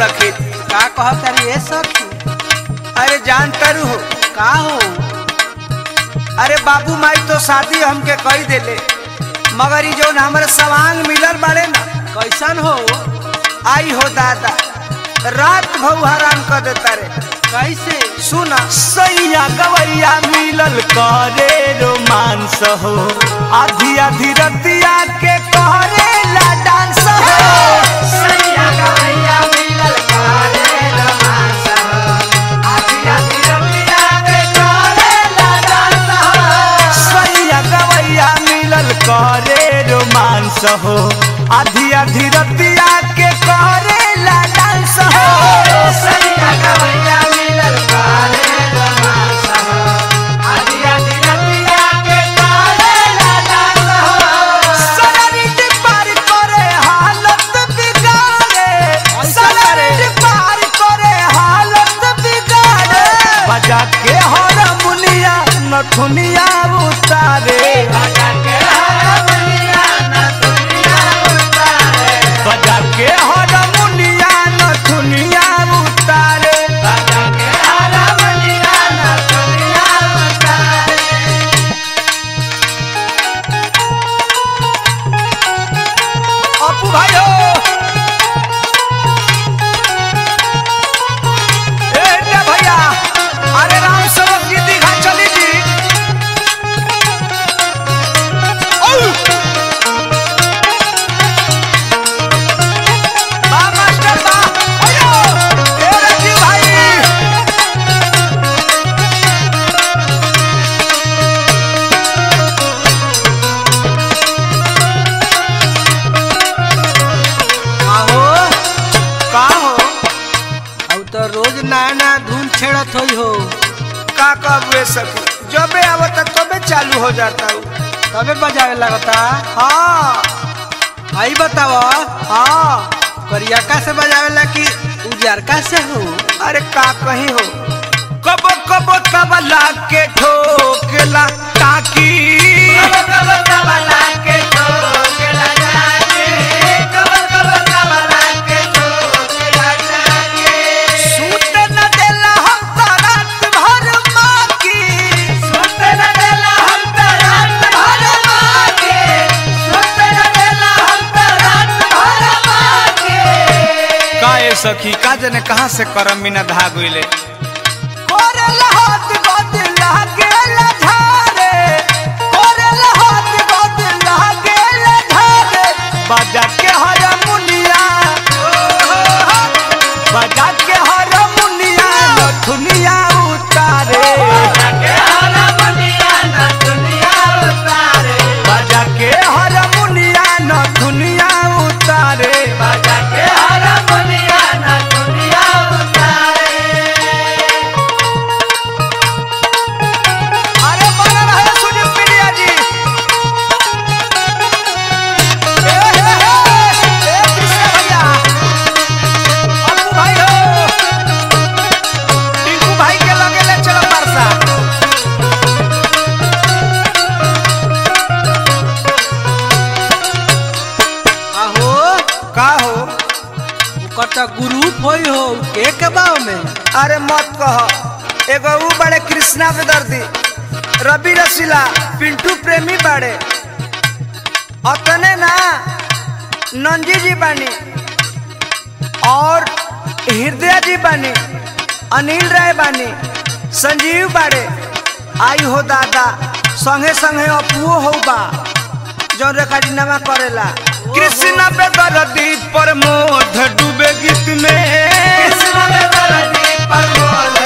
सखी का कहत तारी ए सखी? अरे जान करू हो का हो? अरे बाबू माई तो शादी हमके कही देले मगर ई जौन हमारे सवांग मिलल बाड़े ना कैसन हो? आई हो दादा रात भऊ हराम कर देता रे कैसे? सुना। सैया गवैया मिलल करे रोमांस हो आधी आधी रतिया के करेला डांस हो। करे रोमांस हो। आधी आधी रतिया के करेला डांस हो। सनरिट पार करे हालत बिगाड़े। सनरिट पार करे हालत बिगाड़े। बजा के नथुनिया उतारे। रोज नया धुन छेड़त होई हो। का कबे सकी जबे आवत तबे चालू हो जाता हूँ तबे बजावे लगता? हाँ। आई बताव? हाँ। करियका से बजावेला कि उजरका से हो? अरे का कहीं हो? कब कब तबला के ठोकला ताकी। सखी का जने कहाँ से करम बिना धागुले गइले लहत बदला गोद तो ग्रुप होई हो के के बाव में। अरे मत कह, एगो ऊ बड़े कृष्णा पे दर्दी, रवि रसीला पिंटू प्रेमी बड़े। अतने ना नंजी जी बानी, और हृदय जी बानी, अनिल राय बानी, संजीव बाड़े। आई हो दादा, संगे संगे अपुओ हो बा। जौन रिकॉर्डिंगवा करेला। कृष्ण पे दर्दी प्रमोद डूबे गीत में। कृष्ण पे दर्दी प्रमोद